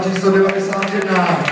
Británie, číslo 91.